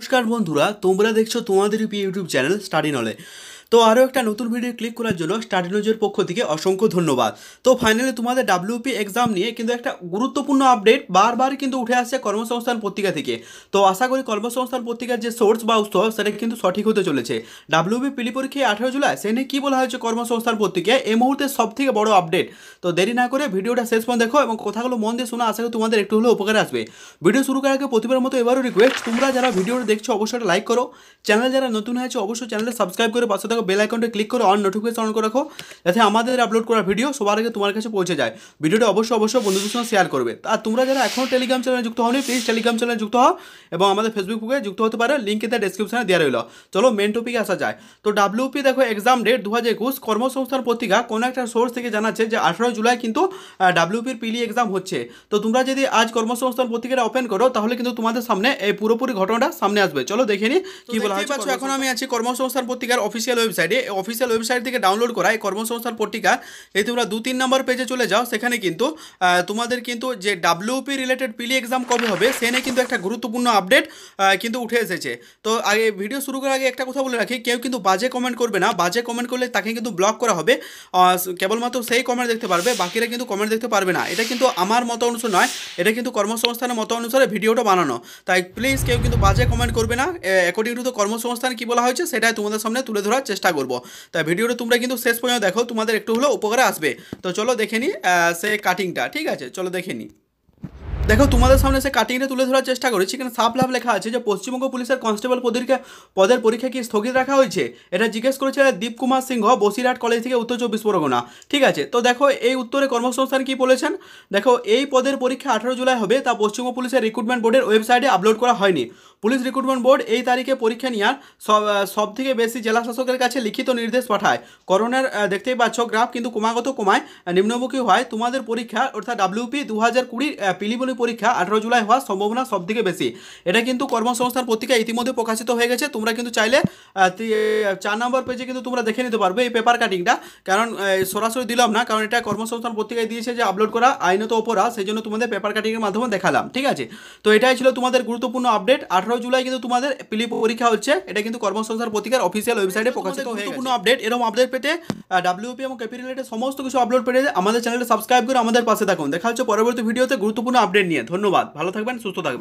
নমস্কার বন্ধুরা তোমরা দেখছ তোমাদের ইউটিউব চ্যানেল স্টাডি নলে। তো আরও একটা নতুন ভিডিও ক্লিক করার জন্য স্টাডি নলেজের পক্ষ থেকে অসংখ্য ধন্যবাদ। তো ফাইনালি তোমাদের ডাব্লিউপি এক্সাম নিয়ে কিন্তু একটা গুরুত্বপূর্ণ আপডেট বারবার কিন্তু উঠে আসছে কর্মসংস্থান পত্রিকা থেকে। তো আশা করি কর্মসংস্থান পত্রিকার যে সোর্স বা উৎস, সেটা কিন্তু সঠিক হতে চলেছে। ডাব্লিউপি পিলি পরীক্ষায় আঠেরো জুলাই, সে নিয়ে কী বলা হয়েছে কর্মসংস্থান পত্রিকায়? এই মুহূর্তে সব থেকে বড় আপডেট তো দেরি না করে ভিডিওটা শেষ পর্যন্ত দেখো এবং কথাগুলো মন দিয়ে শোনা, আশা করি তোমাদের একটু হলেও উপকারে আসবে। ভিডিও শুরু করার আগে প্রতিবার মতো এবারও রিকোয়েস্ট তোমরা যারা ভিডিওটা দেখছ, অবশ্যই লাইক করো। চ্যানেল যারা নতুন হয়েছে, অবশ্যই চ্যানেলটা সাবস্ক্রাইব করে পাশে থাকো। বেল আইকনটা ক্লিক করে অন নোটিফিকেশন অন করে রাখো যাতে আমাদের আপলোড করা ভিডিও সবার আগে তোমার কাছে পৌঁছে যায়। ভিডিওটা অবশ্যই অবশ্যই বন্ধুদের সঙ্গে শেয়ার করবে। আর তোমরা যারা এখনও টেলিগ্রাম চ্যানেলে যুক্ত হওনি প্লিজ টেলিগ্রাম চ্যানেলে যুক্ত হও এবং আমাদের ফেসবুক পেজে যুক্ত হতে পারে লিঙ্ক এতে ডেসক্রিপশনে দেওয়া রইল। চলো মেন টপিকে আসা যায় তো ডাব্লিউপি দেখো এক্সাম ডেট দু হাজার একুশ কর্মসংস্থান পত্রিকা কোনো একটা সোর্স থেকে জানাচ্ছে যে আঠারো জুলাই কিন্তু ডাব্লিউপির পিলি এক্সাম হচ্ছে। তো তোমরা যদি আজ কর্মসংস্থান পত্রিকাটা ওপেন করো তাহলে কিন্তু তোমাদের সামনে এই পুরোপুরি ঘটনাটা সামনে আসবে। চলো দেখে নি কি বলা হচ্ছে এখন আমি আছি কর্মসংস্থান পত্রিকার অফিসিয়াল ওয়েবসাইটে অফিসিয়াল ওয়েবসাইট থেকে ডাউনলোড করা এই কর্মসংস্থান পত্রিকা, এই তোমরা দু তিন নম্বর পেজে চলে যাও, সেখানে কিন্তু তোমাদের কিন্তু যে ডাব্লিউপি রিলেটেড পিলি এক্সাম কবে হবে সে নিয়ে কিন্তু একটা গুরুত্বপূর্ণ আপডেট কিন্তু উঠে এসেছে। তো আগে ভিডিও শুরু করার আগে একটা কথা বলে রাখি, কেউ কিন্তু বাজে কমেন্ট করবে না, বাজে কমেন্ট করলে তাকে কিন্তু ব্লক করা হবে কেবলমাত্র সেই কমেন্ট দেখতে পারবে, বাকিরা কিন্তু কমেন্ট দেখতে পারবে না। এটা কিন্তু আমার মত অনুসারে নয়, এটা কিন্তু কর্মসংস্থানের মত অনুসারে ভিডিওটা বানানো। তাই প্লিজ কেউ কিন্তু বাজে কমেন্ট করবে না অ্যাকর্ডিং টু দ্য কর্মসংস্থান কি বলা হয়েছে, সেটাই তোমাদের সামনে তুলে ধরার চেষ্টা করব। তা ভিডিওটা তোমরা কিন্তু শেষ পর্যন্ত দেখো, তোমাদের একটু হলেও উপকারে আসবে। তো চলো দেখে নিই সে কাটিংটা ঠিক আছে? চলো দেখে নিই। দেখো, তোমাদের সামনে সে কাটিংটা তুলে ধরার চেষ্টা করেছি এখানে সাফ লাভ লেখা আছে যে পশ্চিমবঙ্গ পুলিশের কনস্টেবল পদীকে পদের পরীক্ষা কি স্থগিত রাখা হয়েছে? এটা জিজ্ঞেস করেছে দীপ কুমার সিংহ, বসিরহাট কলেজ থেকে উত্তর চব্বিশ পরগনা। ঠিক আছে, তো দেখো, এই উত্তরে কর্মসংস্থান কি বলেছেন? দেখো, এই পদের পরীক্ষা আঠারো জুলাই হবে, তা পশ্চিমবঙ্গ পুলিশের রিক্রুটমেন্ট বোর্ডের ওয়েবসাইটে আপলোড করা হয়নি। পুলিশ রিক্রুটমেন্ট বোর্ড এই তারিখে পরীক্ষা নেওয়ার সব থেকে বেশি জেলা শাসকের কাছে লিখিত নির্দেশ পাঠায়। করোনার দেখতেই পাচ্ছ গ্রাফ কিন্তু ক্রমাগত কমায় নিম্নমুখী হয়। তোমাদের পরীক্ষা, অর্থাৎ ডাব্লিউপি দু হাজার কুড়ির পিলিবনি পরীক্ষা আঠারো জুলাই হওয়ার সম্ভাবনা সব থেকে বেশি। এটা কিন্তু কর্মসংস্থান পত্রিকা ইতিমধ্যে প্রকাশিত হয়ে গেছে। তোমরা কিন্তু চাইলে চার নম্বর পেজে কিন্তু তোমরা দেখে নিতে পারবে এই পেপার কাটিংটা কারণ সরাসরি দিলাম না, কারণ এটা কর্মসংস্থান পত্রিকায় দিয়েছে যে আপলোড করা আইনত অপরাধ সেই জন্য তোমাদের পেপার কাটিংয়ের মাধ্যমে দেখালাম, ঠিক আছে? তো এটাই ছিল তোমাদের গুরুত্বপূর্ণ আপডেট আঠারো জুলাই কিন্তু তোমাদের পিলি পরীক্ষা হচ্ছে। এটা কিন্তু কর্মসংস্থান পত্রিকার অফিসিয়াল ওয়েবসাইটে প্রকাশিত গুরুত্বপূর্ণ আপডেট এরকম আপডেট পেতে ডাব্লিউপি এবং কেপি রিলেটেড সমস্ত কিছু আপলোড পেতে আমাদের চ্যানেলটা সাবস্ক্রাইব করে আমাদের পাশে থাকুন। দেখা হচ্ছে পরবর্তী ভিডিওতে গুরুত্বপূর্ণ আপডেট নিয়ে। ধন্যবাদ। ভালো থাকবেন সুস্থ থাকবেন।